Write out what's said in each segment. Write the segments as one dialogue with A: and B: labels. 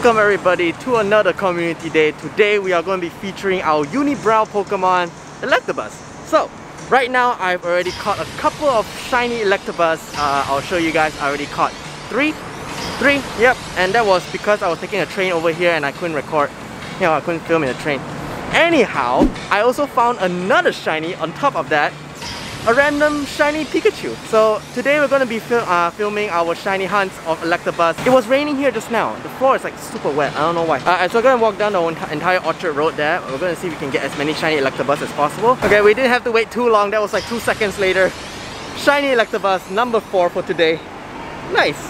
A: Welcome everybody to another community day. Today we are going to be featuring our Unibrow Pokemon Electabuzz. So, right now I've already caught a couple of shiny Electabuzz. Uh, I'll show you guys, I already caught three. Three, yep. And that was because I was taking a train over here and I couldn't record. You know, I couldn't film in the train. Anyhow, I also found another shiny on top of that a random shiny Pikachu. So today we're going to be fil uh, filming our shiny hunts of Electabuzz. It was raining here just now. The floor is like super wet. I don't know why. Uh, so we're going to walk down the entire Orchard Road there. We're going to see if we can get as many shiny Electabuzz as possible. Okay, we didn't have to wait too long. That was like two seconds later. Shiny Electabuzz number 4 for today. Nice.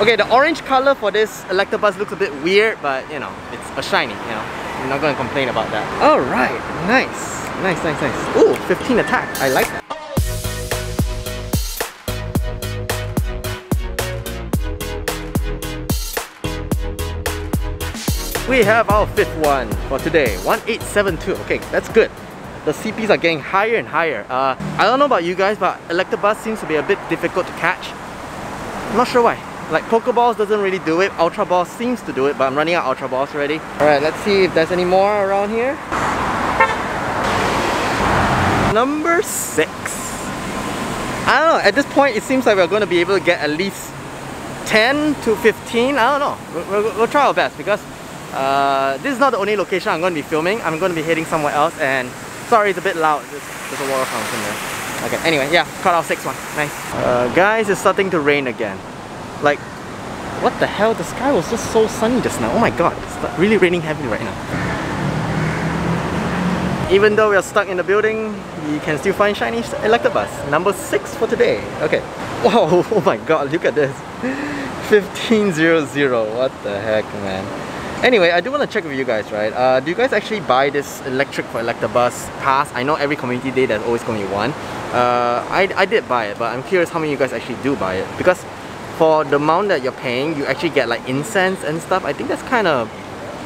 A: Okay, the orange color for this Electabuzz looks a bit weird, but you know, it's a shiny, you know. I'm not going to complain about that. Alright, nice. Nice, nice, nice. Ooh, 15 attack. I like that. We have our fifth one for today, 1872. Okay, that's good. The CPs are getting higher and higher. Uh, I don't know about you guys, but Electabuzz seems to be a bit difficult to catch. I'm not sure why. Like Pokeballs doesn't really do it, Ultra Ball seems to do it, but I'm running out Ultra Balls already. Alright, let's see if there's any more around here. Number 6. I don't know, at this point it seems like we're going to be able to get at least 10 to 15, I don't know. We'll, we'll, we'll try our best because uh, this is not the only location I'm going to be filming. I'm going to be heading somewhere else and sorry it's a bit loud. There's, there's a water fountain there. Okay, anyway, yeah, caught our sixth one. Nice. Uh, guys, it's starting to rain again. Like, what the hell? The sky was just so sunny just now. Oh my god, it's really raining heavily right now. Even though we are stuck in the building, you can still find shiny Electabuzz. Number 6 for today. Okay. Whoa, oh my god, look at this. 1500, what the heck man. Anyway, I do want to check with you guys, right? Uh, do you guys actually buy this electric for Electabuzz pass? I know every community day there's always going to be one. Uh, I, I did buy it, but I'm curious how many of you guys actually do buy it. Because for the amount that you're paying, you actually get like incense and stuff. I think that's kind of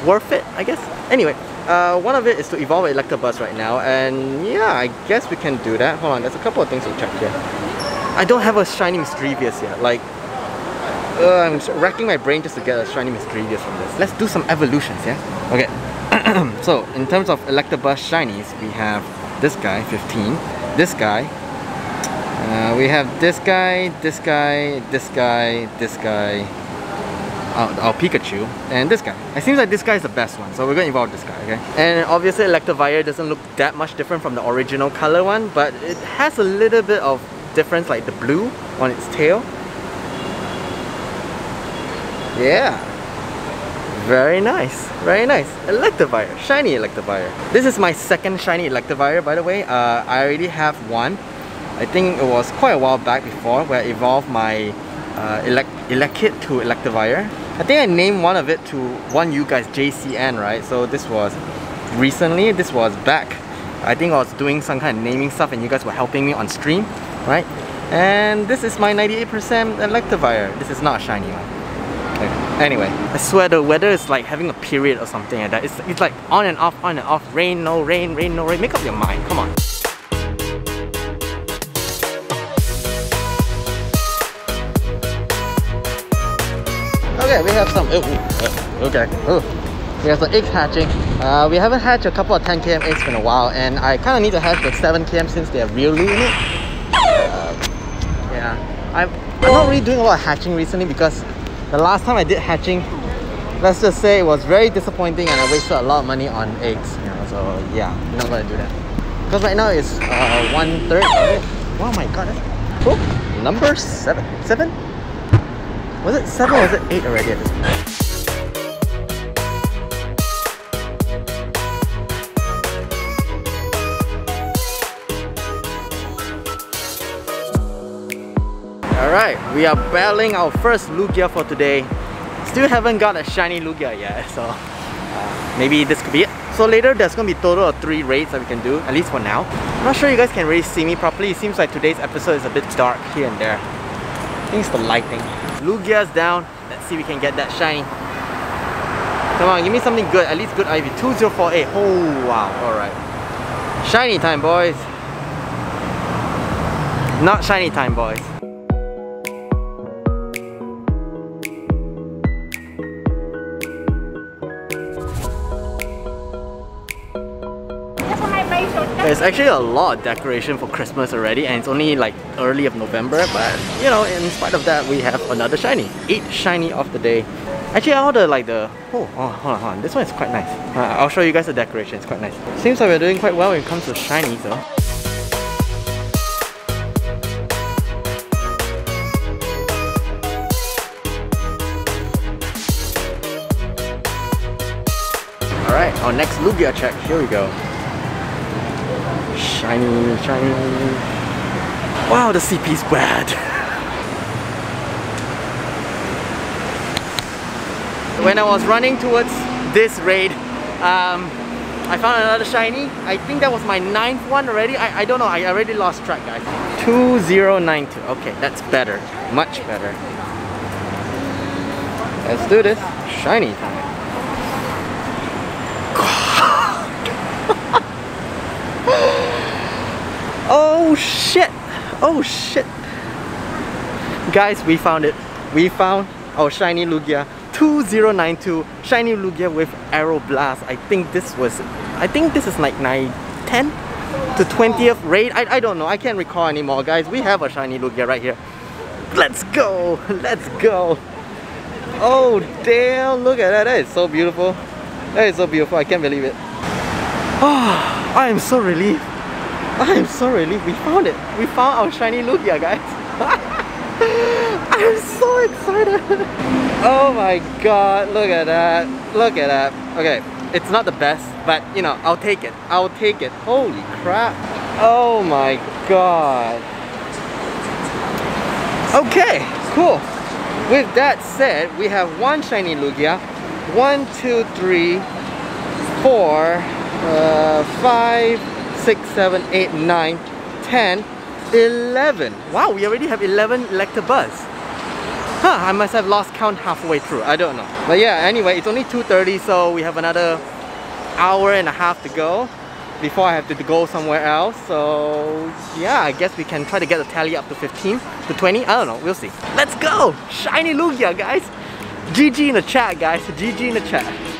A: worth it, I guess. Anyway, uh, one of it is to evolve Electabuzz right now. And yeah, I guess we can do that. Hold on, there's a couple of things to check here. I don't have a shiny Misdreavus yet. Like, uh, I'm racking my brain just to get a shiny Misdreavus from this. Let's do some evolutions, yeah? Okay. so, in terms of Electabuzz shinies, we have this guy, 15. This guy. Uh, we have this guy, this guy, this guy, this guy. Our, our, Pikachu, and this guy. It seems like this guy is the best one, so we're to evolve this guy, okay? And obviously Electivire doesn't look that much different from the original color one, but it has a little bit of difference like the blue on its tail. Yeah. Very nice. Very nice. Electivire. Shiny Electivire. This is my second shiny Electivire by the way. Uh, I already have one. I think it was quite a while back before where I evolved my uh, Elec Elekid to Electivire. I think I named one of it to one you guys, JCN, right? So this was recently, this was back. I think I was doing some kind of naming stuff and you guys were helping me on stream, right? And this is my 98% Electivire. This is not a shiny one. Anyway, I swear the weather is like having a period or something like that. It's, it's like on and off, on and off, rain, no rain, rain, no rain. Make up your mind, come on. Okay, we have some, oh, okay, oh. We have some eggs hatching. Uh, we haven't hatched a couple of 10 km eggs in a while and I kind of need to hatch the 7 km since they're really in it. Uh, yeah, I'm, I'm not really doing a lot of hatching recently because the last time I did hatching, let's just say it was very disappointing and I wasted a lot of money on eggs. You know, so yeah, I'm not gonna do that. Because right now it's uh, one third. Oh my god, cool. Number seven. Seven? Was it seven or was it eight already at this point? Alright, we are battling our first Lugia for today. Still haven't got a shiny Lugia yet, so uh, maybe this could be it. So later there's gonna be total of three raids that we can do, at least for now. I'm not sure you guys can really see me properly. It seems like today's episode is a bit dark here and there. I think it's the lighting. Lugia's down. Let's see if we can get that shiny. Come on, give me something good, at least good IV. 2048. Oh wow, alright. Shiny time, boys. Not shiny time, boys. There's actually a lot of decoration for Christmas already and it's only like early of November but you know in spite of that we have another shiny. 8 shiny of the day. Actually all the like the oh, oh hold on, hold on. this one is quite nice. Uh, I'll show you guys the decoration, it's quite nice. Seems like we're doing quite well when it comes to shiny though. Alright, our next Lugia check, here we go. Shiny, shiny. Wow, the CP is bad. when I was running towards this raid, um, I found another shiny. I think that was my ninth one already. I, I don't know, I already lost track guys. 2092, okay, that's better, much better. Let's do this, shiny time. Oh shit! Oh shit! Guys, we found it. We found our shiny Lugia 2092 shiny Lugia with Aeroblast. I think this was, I think this is like 9, 10 to 20th raid. I, I don't know. I can't recall anymore, guys. We have a shiny Lugia right here. Let's go! Let's go! Oh damn! Look at that. That is so beautiful. That is so beautiful. I can't believe it. Oh, I am so relieved. I'm so relieved we found it. We found our shiny Lugia, guys. I'm so excited. oh my god, look at that. Look at that. Okay, it's not the best, but you know, I'll take it. I'll take it. Holy crap. Oh my god. Okay, cool. With that said, we have one shiny Lugia. One, two, three, four, uh, five, 6, 7, 8, 9, 10, 11. Wow, we already have 11 Electabuzz. Huh, I must have lost count halfway through. I don't know. But yeah, anyway, it's only 2.30 so we have another hour and a half to go before I have to go somewhere else. So yeah, I guess we can try to get the tally up to 15 to 20. I don't know, we'll see. Let's go! Shiny Lugia, guys! GG in the chat, guys. GG in the chat.